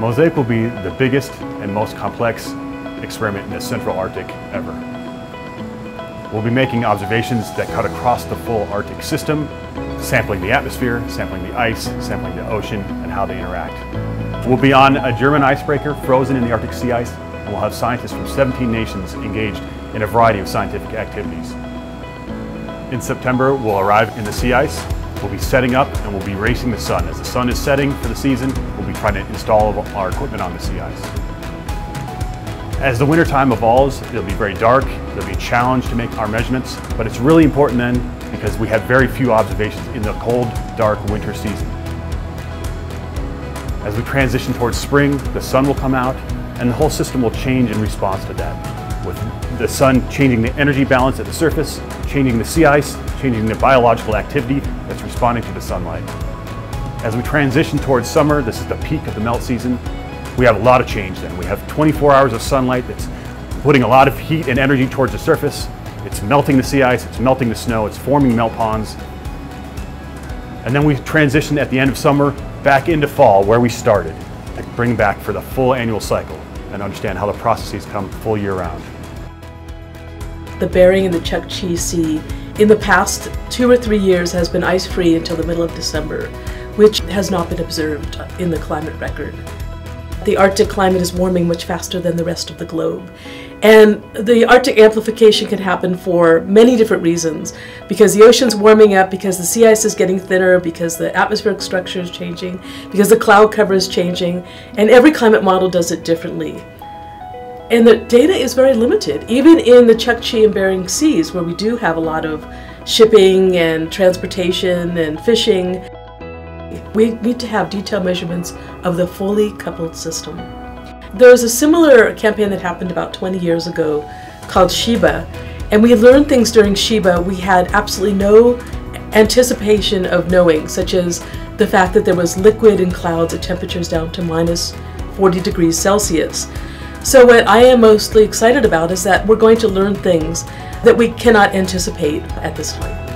Mosaic will be the biggest and most complex experiment in the Central Arctic ever. We'll be making observations that cut across the full Arctic system, sampling the atmosphere, sampling the ice, sampling the ocean, and how they interact. We'll be on a German icebreaker frozen in the Arctic sea ice, and we'll have scientists from 17 nations engaged in a variety of scientific activities. In September, we'll arrive in the sea ice, we'll be setting up, and we'll be racing the sun. As the sun is setting for the season, trying to install our equipment on the sea ice. As the wintertime evolves, it'll be very dark, it'll be a challenge to make our measurements, but it's really important then because we have very few observations in the cold, dark winter season. As we transition towards spring, the sun will come out and the whole system will change in response to that. With the sun changing the energy balance at the surface, changing the sea ice, changing the biological activity that's responding to the sunlight. As we transition towards summer, this is the peak of the melt season, we have a lot of change then. We have 24 hours of sunlight that's putting a lot of heat and energy towards the surface. It's melting the sea ice, it's melting the snow, it's forming melt ponds. And then we transition at the end of summer back into fall where we started to bring back for the full annual cycle and understand how the processes come full year round. The Bering in the Chukchi Sea in the past two or three years has been ice-free until the middle of December, which has not been observed in the climate record. The Arctic climate is warming much faster than the rest of the globe. And the Arctic amplification can happen for many different reasons. Because the ocean's warming up, because the sea ice is getting thinner, because the atmospheric structure is changing, because the cloud cover is changing, and every climate model does it differently. And the data is very limited, even in the Chukchi and Bering Seas, where we do have a lot of shipping and transportation and fishing. We need to have detailed measurements of the fully coupled system. There was a similar campaign that happened about 20 years ago called SHEBA, and we learned things during SHEBA we had absolutely no anticipation of knowing, such as the fact that there was liquid in clouds at temperatures down to minus 40 degrees Celsius. So what I am mostly excited about is that we're going to learn things that we cannot anticipate at this time.